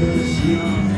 was young